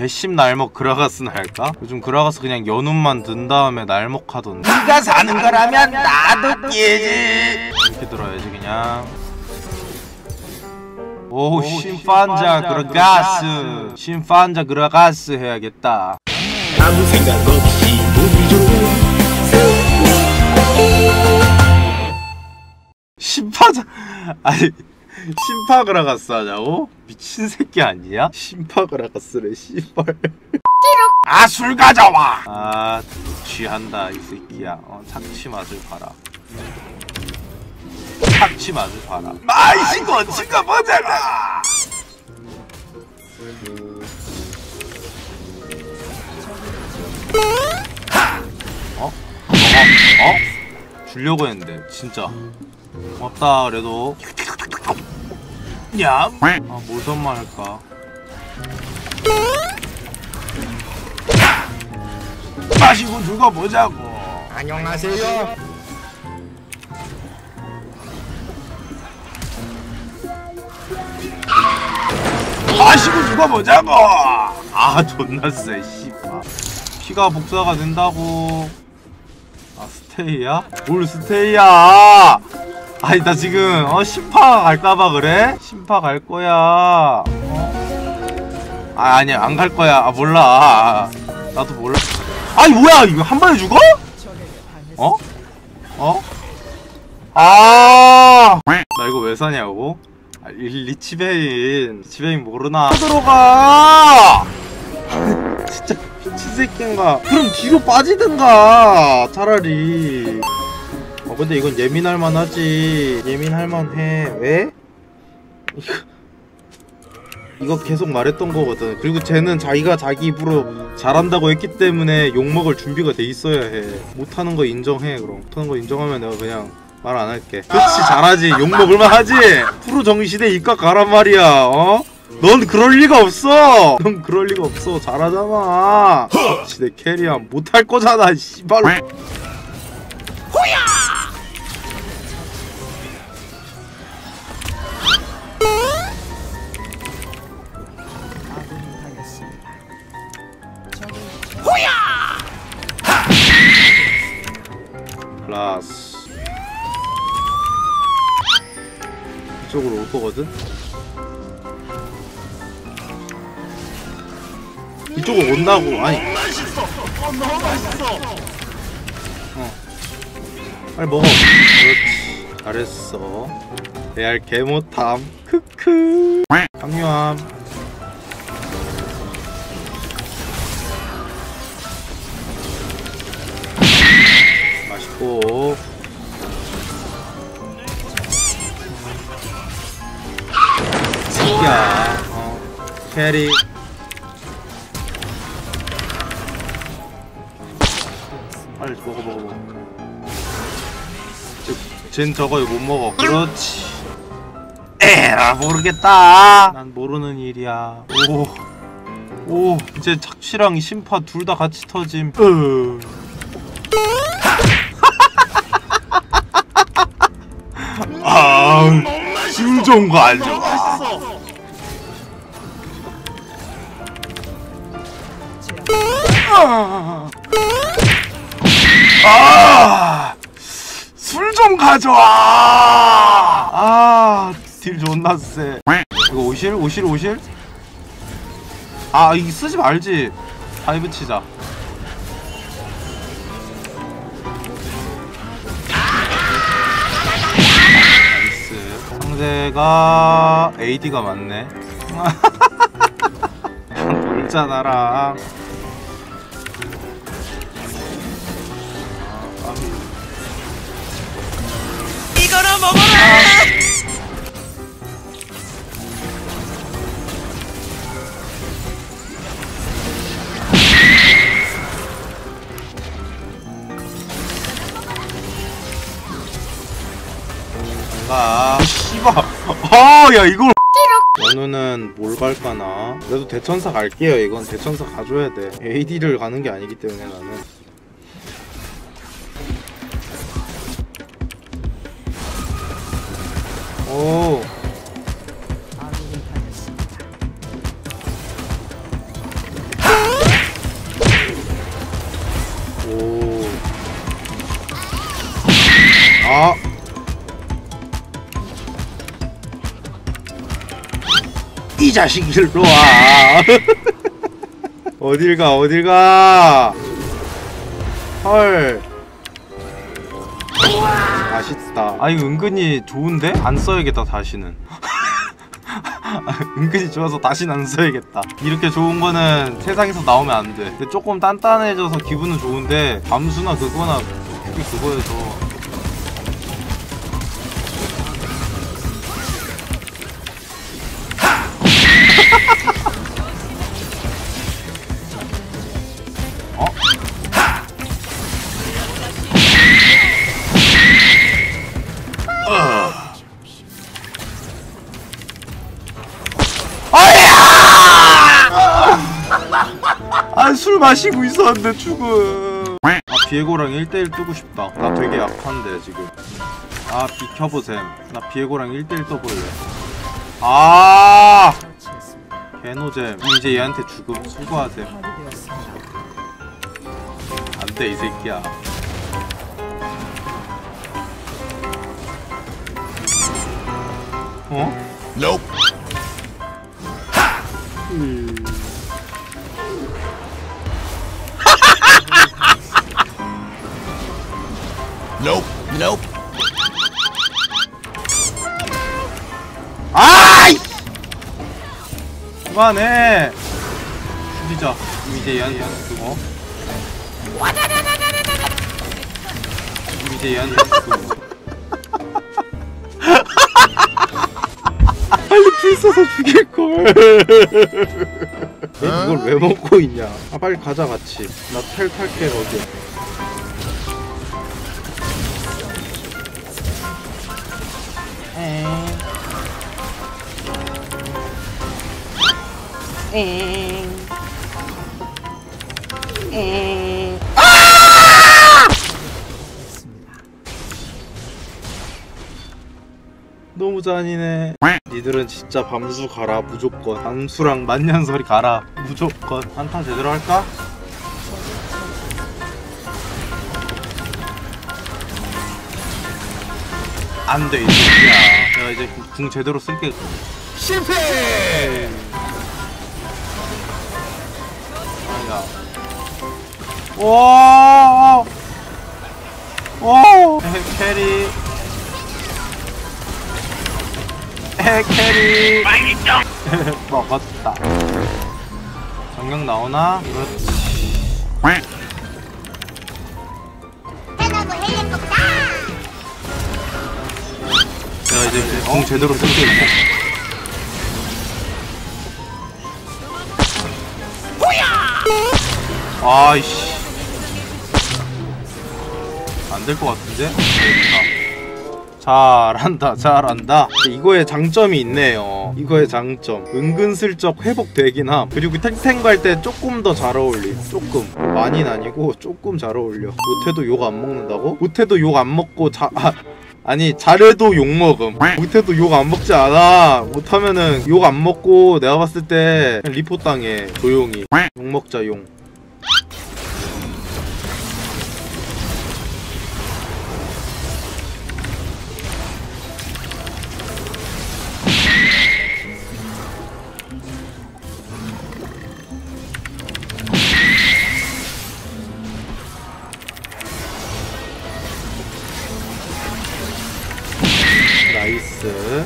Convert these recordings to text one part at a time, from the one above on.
개심 날먹 그라가스나 할까? 요즘 그라가스 그냥 연운만 든 다음에 날먹 하던데. 네가 사는 거라면 나도 끼지. 이렇게 들어야지 그냥. 오 심판자 그라가스. 심판자 그라가스 해야겠다. 아무 생각 없이 운이 좋은 심파자 아니 심파그라 가스 하자고? 미친 새끼 아니야? 심파그라 가스래 씨발 아 술 가져와 아 취한다 이 새끼야 어, 착취 맛을 봐라 착취 맛을 봐라 아이씨 거친가 보자라 어? 어? 어? 주려고 했는데 진짜 고맙다 그래도 야, 아, 뭘 선물할까? 마시고 죽어보자고. 안녕하세요 마시고 죽어보자고. 아, 존나 쎄, 씨발. 피가 복사가 된다고. 아, 스테이야? 뭘 스테이야? 아니, 나 지금, 어, 심파 갈까봐 그래? 심파 갈 거야. 어? 아, 아니야, 안갈 거야. 아, 몰라. 아, 나도 몰라. 아니, 뭐야, 이거 한 번에 죽어? 어? 어? 아! 나 이거 왜 사냐고? 아, 리- Lich Bane. Lich Bane 모르나? 들어가! 진짜 미친 새끼인가. 그럼 뒤로 빠지든가. 차라리. 어, 근데 이건 예민할 만 하지. 예민할 만 해. 왜? 이거, 계속 말했던 거거든. 그리고 쟤는 자기가 자기 입으로 잘한다고 했기 때문에 욕먹을 준비가 돼 있어야 해. 못하는 거 인정해, 그럼. 못하는 거 인정하면 내가 그냥 말 안 할게. 그렇지, 잘하지. 욕먹을만 하지? 프로 정시대 입각 가란 말이야, 어? 넌 그럴 리가 없어! 넌 그럴 리가 없어. 잘하잖아. 내 캐리야. 못할 거잖아, 씨발. 이쪽으로 올 거거든? 이쪽으로 온다고. 아니. 맛있어. 어, 너무 맛있어. 빨리 먹어. 그렇지. 잘했어. 레알 개못함. 크크. 강요함 Carry. 빨리 먹어 먹어. 먹어 쟤- 쟨 저거 못 먹어. 그렇지. 에라 모르겠다. 난 모르는 일이야. 오오 이제 착취랑 심파 둘 다 같이 터짐. 으. 아, 술거 알죠? 아! 술 좀 가져와! 아, 딜 존나 세. 이거 오실? 오실? 오실? 아, 이거 쓰지 말지. 다이브 치자. 나이스. 상대가 AD가 많네. 놀자 나랑. 이거나 먹어라 가. 씨발. 아, 야, 이걸. 연우는 뭘 갈까나? 그래도 대천사 갈게요. 이건 대천사 가줘야 돼. AD를 가는 게 아니기 때문에 나는. 오. 오. 아. 이 자식 일로 와. 어딜 가, 어딜 가. 헐. 우와! 맛있다. 아, 이거 은근히 좋은데? 안 써야겠다, 다시는. 은근히 좋아서 다시는 안 써야겠다. 이렇게 좋은 거는 세상에서 나오면 안 돼. 근데 조금 단단해져서 기분은 좋은데, 밤수나 그거나, 그게 그거여서. 마시고 있었는데 죽음. 아, 비에고랑 1대1 뜨고 싶다. 나 되게 약한데, 지금. 아, 비켜보셈. 나 비에고랑 1대1 떠볼래. 아! 개노잼. 이제 얘한테 죽음. 수고하셈. 안 돼, 이 새끼야. 어? Nope. 음. Nope. Nope. 아이! 그만해! 죽이자. 이제 얘한테 그거. 이제 얘한테 그거. 빨리 불 써서 죽일걸. 너 이걸 왜 먹고 있냐? 아, 빨리 가자, 같이. 나텔 탈게, 거기. 너무 잔인해. 니들은 진짜 밤수 가라 무조건. 밤수랑 만년설이 가라 무조건. 한타 제대로 할까? 안돼 이 새끼야. 내가 이제 궁 제대로 쓸게. 실패. 아니다. 와. 와. 해 캐리. 해 캐리. 먹었다. 정령 나오나? 그렇지. 해나무 헬리콥터 내가 이제 궁 제대로 쓸게 이제. 아이씨. 안 될 것 같은데? 잘한다, 잘한다. 이거에 장점이 있네요. 이거의 장점. 은근슬쩍 회복되긴 함. 그리고 탱탱 갈 때 조금 더 잘 어울리. 조금. 많이는 아니고 조금 잘 어울려. 못해도 욕 안 먹는다고? 못해도 욕 안 먹고 자, 아, 아니 잘해도 욕 먹음. 못해도 욕 안 먹지 않아. 못하면은 욕 안 먹고 내가 봤을 때 리포 당해 조용히. 욕 먹자 용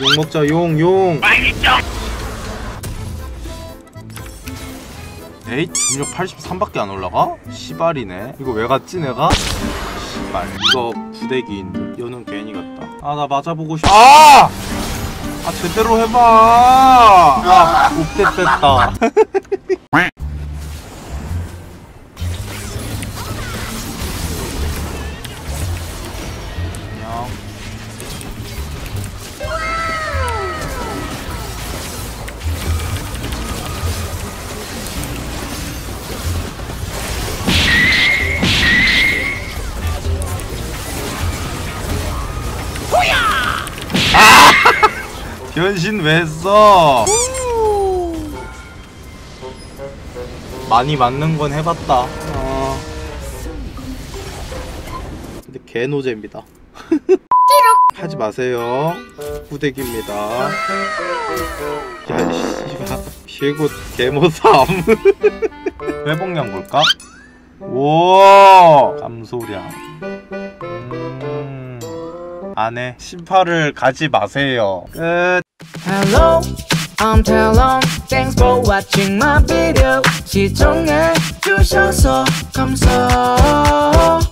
용 먹자 용 용 에잇 중력 83밖에 안 올라가? 시발이네 이거 왜 갔지 내가? 시발 이거 부대기인 여는 괜히 갔다 아 나 맞아보고 싶 아! 아 제대로 해봐 아 옵대 뺐다 변신 왜 했어? 많이 맞는 건 해봤다. 어. 근데 개노잼이다. 하지 마세요. 후대기입니다. 야, 씨발. 피해고 개모삼. 회복량 볼까? 오! 깜소량. 음, 안에 심파를 가지 마세요. 끝. Hello, I'm Talon. Thanks for watching my video. 시청해 주셔서 감사합니다.